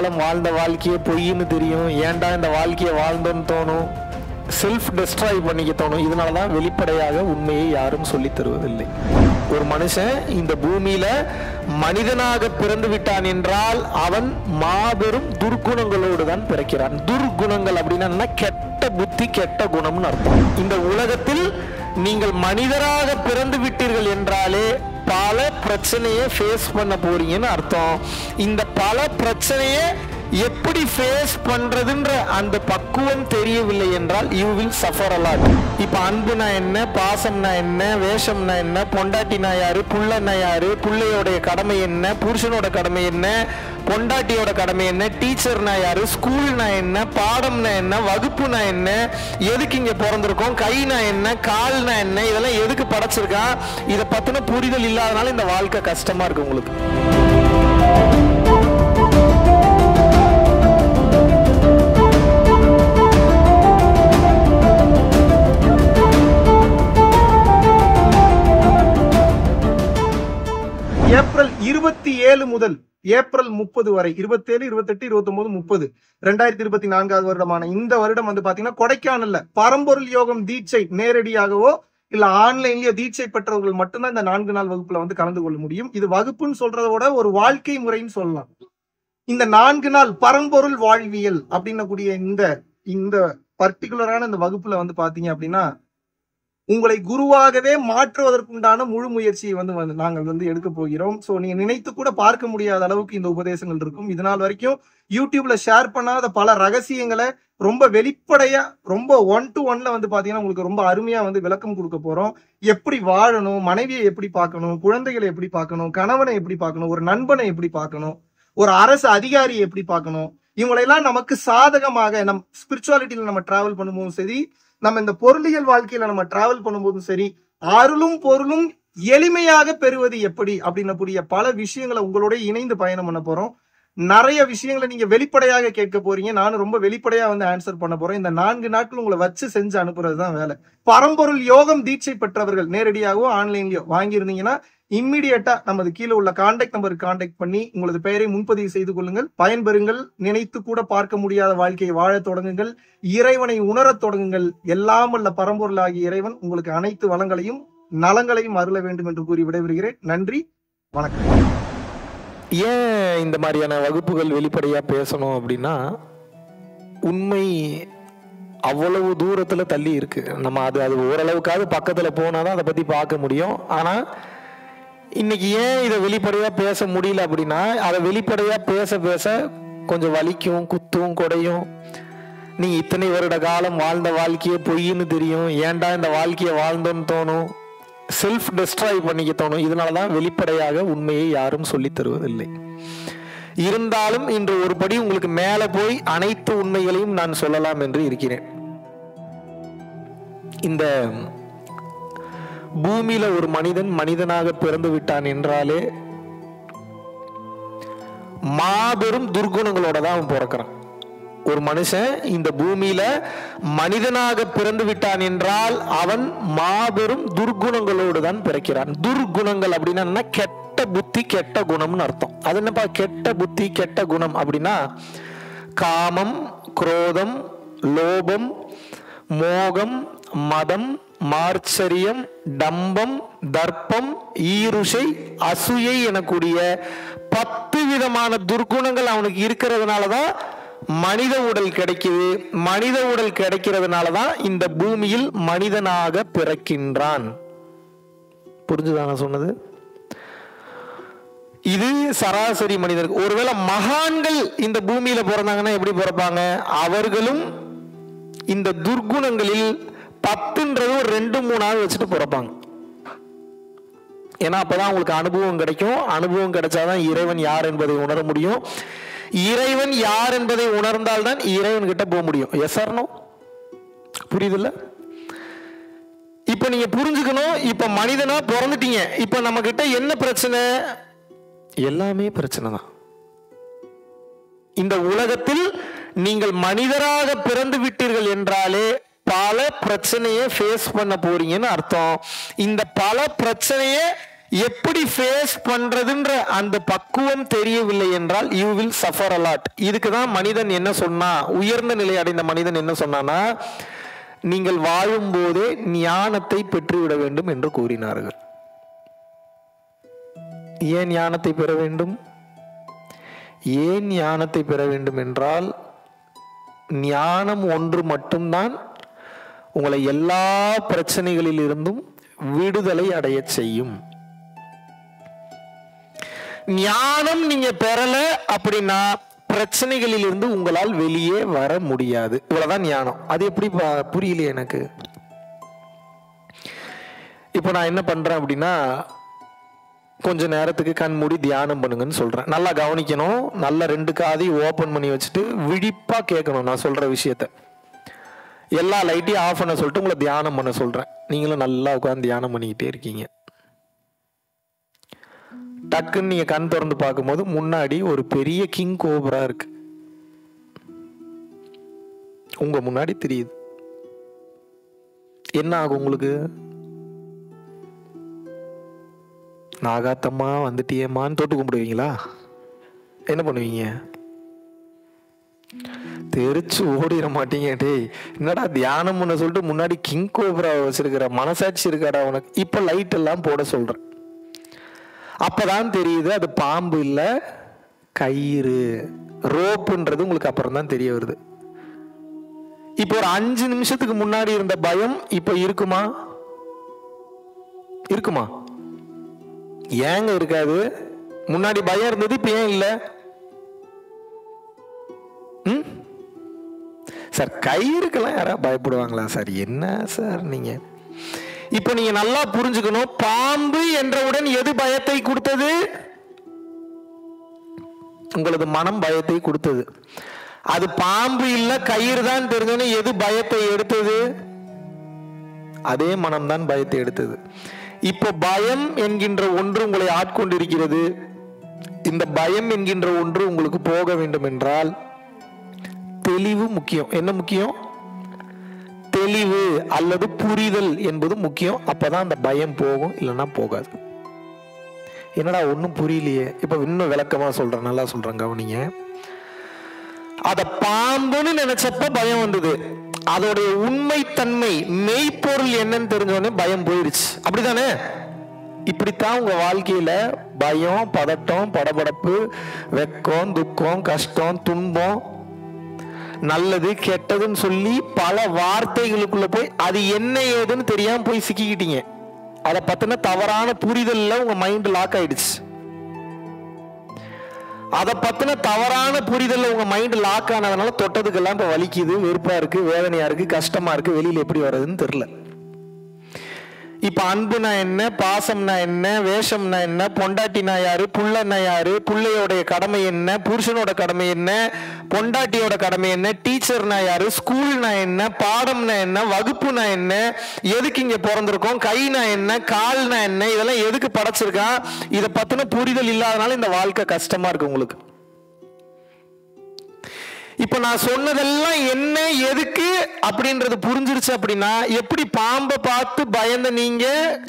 காலம் வாழ்ந்த வாழ்க்கையே பொய்ன்னு தெரியும். ஏன்டா இந்த வாழ்க்கையை வாழ்ந்தோன்னு தோணும்? செல்ஃப் டெஸ்ட்ராய் பண்ணிக்க தோணும். இதனால தான் வெளிப்படையாக உண்மையை யாரும் சொல்லித் தருவதில்லை. ஒரு மனுஷன் இந்த பூமியில மனிதனாக பிறந்து விட்டான் என்றால் அவன் மாபெரும் துர்க்குணங்களோடு தான் பிறக்கிறான். துர்க்குணங்கள் அப்படின்னா என்ன? கெட்ட புத்தி கெட்ட குணம்னு அர்த்தம். இந்த உலகத்தில் நீங்கள் மனிதராக பிறந்து விட்டீர்கள் என்றாலே பல பிரச்சனையை ஃபேஸ் பண்ண போறீங்கன்னு அர்த்தம். இந்த பல பிரச்சனையை எப்படி ஃபேஸ் பண்றதுன்ற அந்த பக்குவம் தெரியவில்லை என்றால் யூ வில் சஃபர் அலாட் இப்ப அன்புனா என்ன பாசம்னா என்ன வேஷம்னா என்ன பொண்டாட்டினா யாரு புள்ளனா யாரு புள்ளையோடைய கடமை என்ன புருஷனோட கடமை என்ன பொண்டாட்டியோட கடமை என்ன டீச்சர்னா யாரு ஸ்கூல்னா என்ன பாடம்னா என்ன வகுப்புனா என்ன எதுக்கு இங்க பிறந்திருக்கோம் கைனா என்ன கால்னா என்ன இதெல்லாம் எதுக்கு படைச்சிருக்கான் இதை பத்தின புரிதல் இல்லாதனால இந்த வாழ்க்கை கஷ்டமா இருக்கு உங்களுக்கு. இருபத்தி ஏழு முதல் ஏப்ரல் முப்பது வரை இருபத்தேழு இருபத்தெட்டு இருபத்தொன்பது முப்பது. ரெண்டாயிரத்தி இருபத்தி நான்காவது வருடமான இந்த வருடம் வந்து பாத்தீங்கன்னா கொடைக்கானல்ல பரம்பொருள் யோகம் தீட்சை நேரடியாகவோ இல்ல ஆன்லைன்லயோ தீட்சை பெற்றவர்கள் மட்டும்தான் இந்த நான்கு நாள் வகுப்புல வந்து கலந்து கொள்ள முடியும். இது வகுப்புன்னு சொல்றத விட ஒரு வாழ்க்கை முறைன்னு சொல்லலாம். இந்த நான்கு நாள் பரம்பொருள் வாழ்வியல் அப்படின்னக்கூடிய இந்த இந்த பர்டிகுலரான இந்த வகுப்புல வந்து பாத்தீங்க அப்படின்னா உங்களை குருவாகவே மாற்றுவதற்குண்டான முழு முயற்சியை வந்து நாங்கள் வந்து எடுக்க போகிறோம். ஸோ நீங்க நினைத்து கூட பார்க்க முடியாத அளவுக்கு இந்த உபதேசங்கள் இருக்கும். இது நாள் வரைக்கும் யூடியூப்ல ஷேர் பண்ணாத பல ரகசியங்களை ரொம்ப வெளிப்படையா ரொம்ப ஒன் டு ஒன்ல வந்து பாத்தீங்கன்னா உங்களுக்கு ரொம்ப அருமையா வந்து விளக்கம் கொடுக்க போறோம். எப்படி வாழணும் மனைவியை எப்படி பார்க்கணும் குழந்தைகளை எப்படி பார்க்கணும் கணவனை எப்படி பார்க்கணும் ஒரு நண்பனை எப்படி பார்க்கணும் ஒரு அரசு அதிகாரியை எப்படி பார்க்கணும் இவங்களெல்லாம் நமக்கு சாதகமாக நம் ஸ்பிரிச்சுவாலிட்டியில நம்ம டிராவல் பண்ணும்போதும் சரி நம்ம இந்த பொருளியல் வாழ்க்கையில நம்ம டிராவல் பண்ணும்போதும் சரி அருளும் பொருளும் எளிமையாக பெறுவது எப்படி அப்படின்னக்கூடிய பல விஷயங்களை உங்களோட இணைந்து பயணம் பண்ண போறோம். நிறைய விஷயங்களை நீங்க வெளிப்படையாக கேட்க போறீங்க. நானும் ரொம்ப வெளிப்படையா வந்து ஆன்சர் பண்ண போறேன். இந்த நான்கு நாட்கள் உங்களை வச்சு செஞ்சு அனுப்புறது தான் வேலை. பரம்பொருள் யோகம் தீட்சை பெற்றவர்கள் நேரடியாகவோ ஆன்லைன்லயோ வாங்கியிருந்தீங்கன்னா இம்மிடியட்டா நமது கீழே உள்ள கான்டாக்ட் நம்பருக்கு கான்டாக்ட் பண்ணி உங்களது பெயரை முன்பதிவு செய்து கொள்ளுங்கள். பயன்பெறுங்கள். நினைத்து கூட பார்க்க முடியாத வாழ்க்கையை வாழத் தொடங்குங்கள். இறைவனை உணரத் தொடங்குங்கள். எல்லாம் அல்ல பரம்பொருளாகிய இறைவன் உங்களுக்கு அனைத்து வளங்களையும் நலங்களையும் அருள வேண்டும் என்று கூறி விடைபெறுகிறேன். நன்றி. வணக்கம். ஏன் இந்த மாதிரியான வகுப்புகள் வெளிப்படையா பேசணும் அப்படின்னா உண்மை அவ்வளவு தூரத்துல தள்ளி இருக்கு. நம்ம அது அது ஓரளவுக்காவது பக்கத்துல போனாதான் அதை பத்தி பார்க்க முடியும். ஆனா இன்னைக்கு ஏன் இதை வெளிப்படையா பேச முடியல அப்படின்னா அதை வெளிப்படையா பேச பேச கொஞ்சம் வலிக்கும் குத்தும் குடையும். நீ இத்தனை வருட காலம் வாழ்ந்த வாழ்க்கையே பொய்ன்னு தெரியும். ஏன்டா இந்த வாழ்க்கையை வாழ்ந்தோன்னு தோணும்? செல்ஃப் டெஸ்ட்ராய் பண்ணிக்க தோணும். இதனால தான் வெளிப்படையாக உண்மையை யாரும் சொல்லித் தருவதில்லை. இருந்தாலும் இன்று ஒரு படி உங்களுக்கு மேலே போய் அனைத்து உண்மைகளையும் நான் சொல்லலாம் என்று இருக்கிறேன். இந்த பூமியில ஒரு மனிதன் மனிதனாக பிறந்து விட்டான் என்றாலே மாபெரும் துர்குணங்களோட தான் அவன் பிறக்கிறான். ஒரு மனுஷன் இந்த பூமியில மனிதனாக பிறந்து விட்டான் என்றால் அவன் மாபெரும் துர்குணங்களோடு தான் பிறக்கிறான். துர்குணங்கள் அப்படின்னா கெட்ட புத்தி கெட்ட குணம்னு அர்த்தம். அது என்னப்பா? கெட்ட புத்தி கெட்ட குணம் அப்படின்னா காமம் குரோதம் லோபம் மோகம் மதம் மார்ச்சரியம் டம்பம் தர்ப்பம் ஈருஷை அசூயை எனக்கூடிய பத்து விதமான துர்குணங்கள் அவனுக்கு இருக்கிறதுனால தான் மனித உடல் கிடைக்குது. மனித உடல் கிடைக்கிறதுனால தான் இந்த பூமியில் மனிதனாக பிறக்கின்றான். புரிஞ்சுதான சொன்னது? இது சராசரி மனிதருக்கு ஒருவேளை மகான்கள் இந்த பூமியில பிறந்தாங்கன்னா எப்படி பிறப்பாங்க? அவர்களும் இந்த துர்க்குணங்களில் பத்துன்றது ஒரு ரெண்டு மூணாவது வச்சுட்டு பிறப்பாங்க. ஏன்னா அப்பதான் உங்களுக்கு அனுபவம் கிடைக்கும். அனுபவம் கிடைச்சாதான் இறைவன் யார் என்பதை உணர முடியும். இறைவன் யார் என்பதை உணர்ந்தால்தான் இறைவன் கிட்ட போக முடியும். எஸ் ஆர்னோ புரியுதுல்ல? இப்ப நீங்க புரிஞ்சுக்கணும். இப்ப மனிதனா பிறந்துட்டீங்க. இப்ப நம்ம கிட்ட என்ன பிரச்சனை? எல்லாமே பிரச்சனை தான் இந்த உலகத்தில் நீங்கள் மனிதராக பிறந்து விட்டீர்கள் என்றாலே பல பிரச்சனையை ஃபேஸ் பண்ண போறீங்கன்னு அர்த்தம். இந்த பல பிரச்சனையை எப்படி ஃபேஸ் பண்றதுன்ற அந்த பக்குவம் தெரியவில்லை என்றால் யூ வில் சஃபர் அலாட் இதுக்கு தான் மனிதன் என்ன சொன்னா உயர்ந்த நிலை அடைந்த மனிதன் என்ன சொன்னானா நீங்கள் வாழும்போதே ஞானத்தை பெற்றுவிட வேண்டும் என்று கூறினார்கள். ஏன் ஞானத்தை பெற வேண்டும்? ஏன் ஞானத்தை பெற வேண்டும் என்றால் ஞானம் ஒன்று மட்டும்தான் உங்களை எல்லா பிரச்சனைகளில் இருந்தும் விடுதலை அடையச் செய்யும். ஞானம் நீங்க பெறல அப்படின்னா பிரச்சனைகளில் இருந்து உங்களால் வெளியே வர முடியாது. இவ்வளவுதான் ஞானம். அது எப்படி புரியல புரியலையே எனக்கு. இப்போ நான் என்ன பண்றேன் அப்படின்னா கொஞ்ச நேரத்துக்கு கண் மூடி தியானம் பண்ணுங்கன்னு சொல்றேன். நல்லா கவனிக்கணும். நல்லா ரெண்டு காதையும் ஓபன் பண்ணி வச்சுட்டு விழிப்பா கேட்கணும் நான் சொல்ற விஷயத்த. எல்லா லைட்டையும் ஆஃப் பண்ண சொல்லிட்டு உங்களை தியானம் பண்ண சொல்கிறேன் நீங்களும் நல்லா உட்காந்து தியானம் பண்ணிக்கிட்டே இருக்கீங்க. டக்குன்னு நீங்கள் கண் திறந்து பார்க்கும்போது முன்னாடி ஒரு பெரிய கிங் கோபரா இருக்கு. உங்க முன்னாடி தெரியுது. என்ன ஆகும் உங்களுக்கு? நாகாத்தம்மா வந்துட்டியேம்மான்னு தொட்டு கும்பிடுவீங்களா? என்ன பண்ணுவீங்க? தெரிச்சு ஓடிட மாட்டீங்க டேய். என்னடா தியானம் பண்ண சொல்லிட்டு முன்னாடி கிங் கோபுரா வச்சிருக்கிற மனசாட்சி இருக்காடா உனக்கு? இப்போ லைட் எல்லாம் போட சொல்கிறேன் அப்போதான் தெரியுது அது பாம்பு இல்லை கயிறு. ரோப்புன்றது உங்களுக்கு அப்புறம் தான் தெரிய வருது. இப்போ ஒரு அஞ்சு நிமிஷத்துக்கு முன்னாடி இருந்த பயம் இப்போ இருக்குமா? இருக்குமா? ஏங்க இருக்காது. முன்னாடி பயம் இருந்தது இப்போ ஏன் இல்லை? சார் கயிறுக்கெல்லாம் யாராவது பயப்படுவாங்களா சார்? என்ன சார் நீங்க? இப்போ நீங்க நல்லா புரிஞ்சுக்கணும். பாம்பு என்றவுடன் எது பயத்தை கொடுத்தது? உங்களது மனம் பயத்தை கொடுத்தது. அது பாம்பு இல்ல கயிறு தான் தெரிஞ்சோன்னு எது பயத்தை எடுத்தது? அதே மனம்தான் பயத்தை எடுத்தது. இப்போ பயம் என்கின்ற ஒன்று உங்களை ஆட்கொண்டிருக்கிறது. இந்த பயம் என்கின்ற ஒன்று உங்களுக்கு போக வேண்டும் என்றால் தெளிவு முக்கியம். என்ன முக்கியம்? தெளிவு அல்லது புரிதல் என்பது முக்கியம். அப்போதான் அந்த பயம் போகும் இல்லைன்னா போகாது. என்னடா ஒன்றும் புரியலையே. இப்ப இன்னும் விளக்கமா சொல்றேன் நல்லா சொல்றேன் கவனிங்க. அதை பாம்புன்னு நினைச்சப்ப பயம் வந்தது. அதோடைய உண்மைத்தன்மை மெய்ப்பொருள் என்னன்னு தெரிஞ்சோடனே பயம் போயிருச்சு. அப்படிதானே இப்படித்தான் உங்க வாழ்க்கையில பயம் பதட்டம் படபடப்பு வெக்கம் துக்கம் கஷ்டம் துன்பம் நல்லது கெட்டதுன்னு சொல்லி பல வார்த்தைகளுக்குள்ள போய் அது என்ன ஏதுன்னு தெரியாம போய் சிக்கிக்கிட்டீங்க. அதை பத்தின தவறான புரிதல்ல உங்க மைண்ட் லாக் ஆயிடுச்சு. அதை பத்தின தவறான புரிதல்ல உங்க மைண்ட் லாக் ஆனதுனால தொட்டதுக்கெல்லாம் இப்ப வலிக்குது வெறுப்பா இருக்கு வேதனையா இருக்கு கஷ்டமா இருக்கு வெளியில எப்படி வர்றதுன்னு தெரியல. இப்போ அன்புனா என்ன பாசம்னா என்ன வேஷம்னா என்ன பொண்டாட்டினா யாரு புள்ளன்னா யாரு புள்ளையோடைய கடமை என்ன புருஷனோட கடமை என்ன பொண்டாட்டியோட கடமை என்ன டீச்சர்னா யாரு ஸ்கூல்னா என்ன பாடம்னா என்ன வகுப்புனா என்ன எதுக்கு இங்கே பிறந்திருக்கோம் கைனா என்ன கால்னா என்ன இதெல்லாம் எதுக்கு படைச்சிருக்கான் இதை பற்றின புரிதல் இல்லாதனால இந்த வாழ்க்கை கஷ்டமாக இருக்குது உங்களுக்கு. இப்ப நான் சொன்னதெல்லாம் என்ன எதுக்கு அப்படின்றது புரிஞ்சிருச்சு அப்படின்னா எப்படி பாம்பை பார்த்து பயந்த நீங்க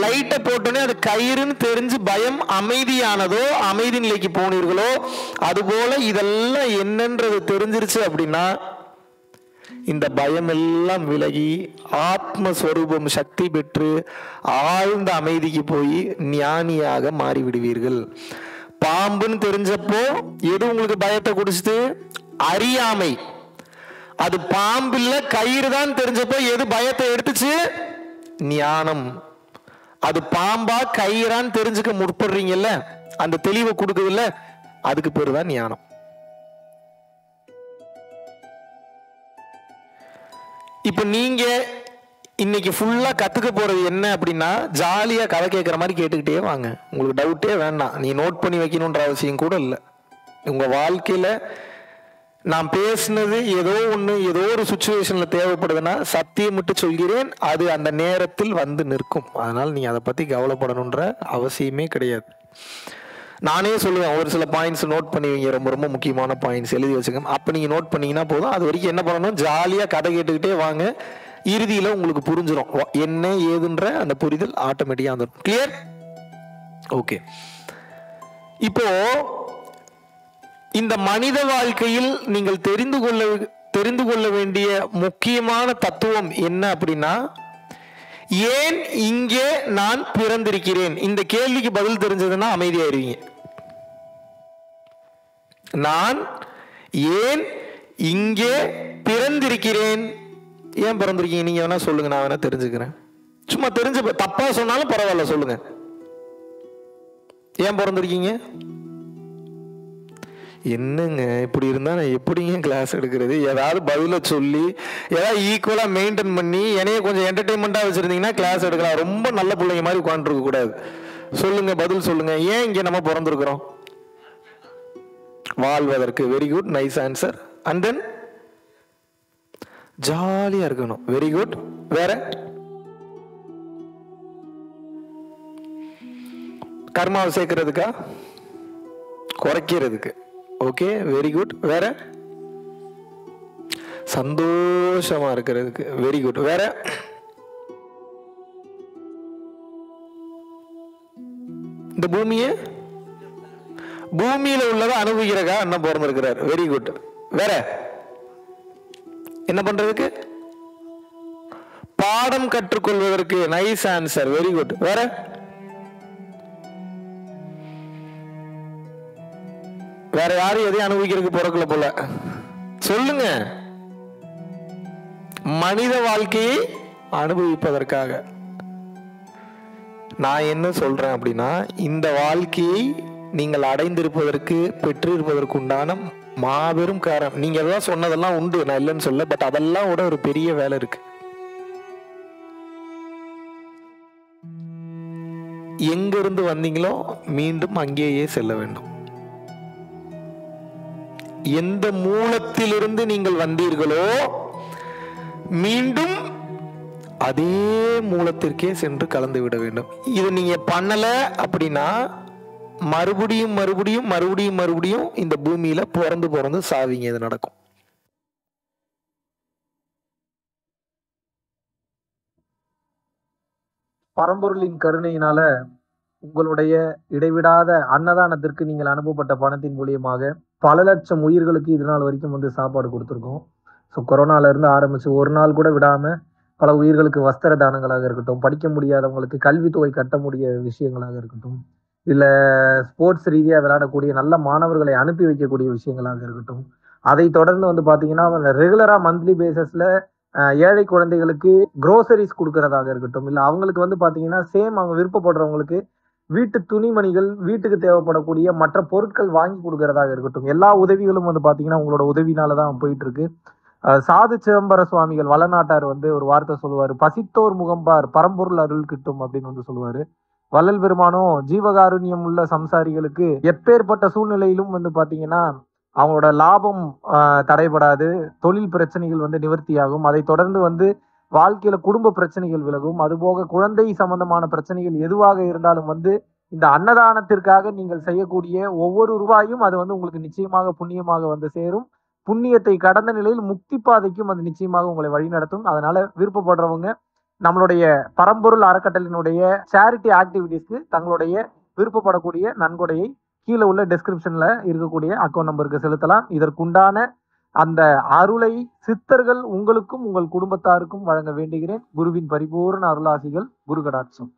லைட்டை போட்டோன்னே அது கயிறுன்னு தெரிஞ்சு பயம் அமைதியானதோ அமைதி நிலைக்கு போனீர்களோ அதுபோல இதெல்லாம் என்னன்றது தெரிஞ்சிருச்சு அப்படின்னா இந்த பயம் எல்லாம் விலகி ஆத்மஸ்வரூபம் சக்தி பெற்று ஆழ்ந்த அமைதிக்கு போய் ஞானியாக மாறிவிடுவீர்கள். பாம்புன்னு தெரிஞ்சப்போ எது உங்களுக்கு பயத்தை குடிச்சிட்டு அறியாமை. அது பாம்பில்ல கயிறு தான் தெரிஞ்சப்போ எது பயத்தை எடுத்துச்சு? ஞானம். அது பாம்பா கயிறான்னு தெரிஞ்சுக்க முற்படுறீங்கல்ல அந்த தெளிவை கொடுக்குதுல்ல அதுக்கு பேர் தான் ஞானம். இப்போ நீங்க இன்னைக்கு ஃபுல்லா கத்துக்க போறது என்ன அப்படின்னா ஜாலியா கதை கேட்குற மாதிரி கேட்டுக்கிட்டே வாங்க. உங்களுக்கு டவுட்டே வேண்டாம். நீ நோட் பண்ணி வைக்கணுன்ற அவசியம் கூட இல்லை. உங்க வாழ்க்கையில நான் பேசுனது ஏதோ ஒன்று ஏதோ ஒரு சுச்சுவேஷனில் தேவைப்படுதுன்னா சத்தியம் விட்டு சொல்கிறேன். அது அந்த நேரத்தில் வந்து நிற்கும். அதனால் நீ அதை பற்றி கவலைப்படணுன்ற அவசியமே கிடையாது. நானே சொல்லுவேன் ஒரு சில பாயிண்ட்ஸ் நோட் பண்ணி வைங்க ரொம்ப ரொம்ப முக்கியமான பாயிண்ட்ஸ் எழுதி வச்சுக்கோங்க. அப்போ நீங்கள் நோட் பண்ணீங்கன்னா போதும். அது வரைக்கும் என்ன பண்ணணும்? ஜாலியாக கதை கேட்டுக்கிட்டே வாங்க. இறுதியில் உங்களுக்கு புரிஞ்சிடும் என்ன ஏதுன்ற அந்த புரிதல் ஆட்டோமேட்டிக்காக வந்துடும் கிளியர் ஓகே இப்போது இந்த மனித வாழ்க்கையில் நீங்கள் தெரிந்து கொள்ள தெரிந்து கொள்ள வேண்டிய முக்கியமான தத்துவம் என்ன அப்படின்னா ஏன் இங்கே நான் பிறந்திருக்கிறேன்? இந்த கேள்விக்கு பதில் தெரிஞ்சதுன்னா அமைதியாயிருவீங்க. நான் ஏன் இங்கே பிறந்திருக்கிறேன்? ஏன் பிறந்திருக்கீங்க? நீங்க வேணா சொல்லுங்க நான் வேணா தெரிஞ்சுக்கிறேன். சும்மா தெரிஞ்சு தப்பா சொன்னாலும் பரவாயில்ல சொல்லுங்க. ஏன் பிறந்திருக்கீங்க? என்னங்க? இப்படி இருந்தா நான் எப்படிங்க கிளாஸ் எடுக்கிறது? ஏதாவது பதில சொல்லி ஏதாவது ஈக்குவலா மெயின்டைன் பண்ணி என்னைய கொஞ்சம் என்டர்டைன்மெண்டா வச்சிருந்தீங்கன்னா கிளாஸ் எடுக்கலாம். ரொம்ப நல்ல பிள்ளைங்க மாதிரி உட்காந்துருக்க கூடாது. சொல்லுங்க பதில் சொல்லுங்க. ஏன் இங்க நம்ம பிறந்திருக்கிறோம்? வாழ்வதற்கு very good nice answer and then ஜாலியா இருக்கணும். வெரி குட் வேற? கர்மாவை சேர்க்கறதுக்கா? குறைக்கிறதுக்கு. ஓகே வெரி குட் வேற? சந்தோஷமா இருக்கிறதுக்கு வெரி குட் வேற? இந்த பூமியை? பூமியில உள்ளதை அனுபவிக்கிறக்கா அண்ணன் பிறந்திருக்கிறார் வெரி குட் வேற? என்ன பண்றதுக்கு? பாடம் கற்றுக்கொள்வதற்கு நைஸ் ஆன்சர் வெரி குட் வேற? வேற யாரும் எதையும் அனுபவிக்கிறதுக்கு பிறக்கல போல. சொல்லுங்க. மனித வாழ்க்கையை அனுபவிப்பதற்காக. நான் என்ன சொல்றேன் அப்படின்னா இந்த வாழ்க்கையை நீங்கள் அடைந்திருப்பதற்கு பெற்றிருப்பதற்கு உண்டான மாபெரும் காரணம். நீங்க எல்லாம் சொன்னதெல்லாம் உண்டு நான் இல்லைன்னு சொல்ல பட் அதெல்லாம் விட ஒரு பெரிய வேலை இருக்கு. எங்கிருந்து வந்தீங்களோ மீண்டும் அங்கேயே செல்ல வேண்டும். எந்த மூலத்திலிருந்து நீங்கள் வந்தீர்களோ மீண்டும் அதே மூலத்திற்கே சென்று கலந்து விட வேண்டும். இது நீங்க பண்ணல அப்படின்னா மறுபடியும் மறுபடியும் மறுபடியும் மறுபடியும் இந்த பூமியில பிறந்து பிறந்து சாவிங்க இது நடக்கும். பரம்பொருளின் கருணையினால உங்களுடைய இடைவிடாத அன்னதானத்திற்கு நீங்கள் அனுப்பப்பட்ட பணத்தின் மூலியமாக பல லட்சம் உயிர்களுக்கு இது நாள் வரைக்கும் வந்து சாப்பாடு கொடுத்துருக்கோம். ஸோ கொரோனாலேருந்து ஆரம்பித்து ஒரு நாள் கூட விடாமல் பல உயிர்களுக்கு வஸ்திர தானங்களாக இருக்கட்டும் படிக்க முடியாதவங்களுக்கு கல்வித்தொகை கட்ட முடிய விஷயங்களாக இருக்கட்டும் இல்லை ஸ்போர்ட்ஸ் ரீதியாக விளையாடக்கூடிய நல்ல மாணவர்களை அனுப்பி வைக்கக்கூடிய விஷயங்களாக இருக்கட்டும் அதை தொடர்ந்து வந்து பார்த்தீங்கன்னா ரெகுலராக மந்த்லி பேசிஸில் ஏழை குழந்தைகளுக்கு குரோசரிஸ் கொடுக்கறதாக இருக்கட்டும் இல்லை அவங்களுக்கு வந்து பார்த்தீங்கன்னா சேம் அவங்க விருப்பப்படுறவங்களுக்கு வீட்டு துணிமணிகள் வீட்டுக்கு தேவைப்படக்கூடிய மற்ற பொருட்கள் வாங்கி கொடுக்கறதாக இருக்கட்டும். எல்லா உதவிகளும் வந்து பாத்தீங்கன்னா உங்களோட உதவினால தான் போயிட்டு இருக்கு சாது சிதம்பர சுவாமிகள் வளநாட்டார் வந்து ஒரு வார்த்தை சொல்லுவாரு. பசித்தோர் முகம்பார் பரம்பொருள் அருள் கிட்டும் அப்படின்னு வந்து சொல்லுவாரு. வள்ளல் பெருமானும் ஜீவகாருண்யம் உள்ள சம்சாரிகளுக்கு எப்பேற்பட்ட சூழ்நிலையிலும் வந்து பாத்தீங்கன்னா அவங்களோட லாபம் தடைபடாது. தொழில் பிரச்சனைகள் வந்து நிவர்த்தியாகும். அதை தொடர்ந்து வந்து வாழ்க்கையில குடும்ப பிரச்சனைகள் விலகும். அதுபோக குழந்தை சம்பந்தமான பிரச்சனைகள் எதுவாக இருந்தாலும் வந்து இந்த அன்னதானத்திற்காக நீங்கள் செய்யக்கூடிய ஒவ்வொரு ரூபாயும் அது வந்து உங்களுக்கு நிச்சயமாக புண்ணியமாக வந்து சேரும். புண்ணியத்தை கடந்த நிலையில் முக்தி பாதைக்கும் அது நிச்சயமாக உங்களை வழிநடத்தும் அதனால விருப்பப்படுறவங்க நம்மளுடைய பரம்பொருள் அறக்கட்டளையினுடைய சேரிட்டி ஆக்டிவிட்டீஸ்க்கு தங்களுடைய விருப்பப்படக்கூடிய நன்கொடையை கீழே உள்ள டிஸ்கிரிப்ஷன்ல இருக்கக்கூடிய அக்கௌண்ட் நம்பருக்கு செலுத்தலாம். இதற்குண்டான அந்த அருளை சித்தர்கள் உங்களுக்கும் உங்கள் குடும்பத்தாருக்கும் வழங்க வேண்டுகிறேன். குருவின் பரிபூர்ண அருளாசிகள் குரு கடாட்சம்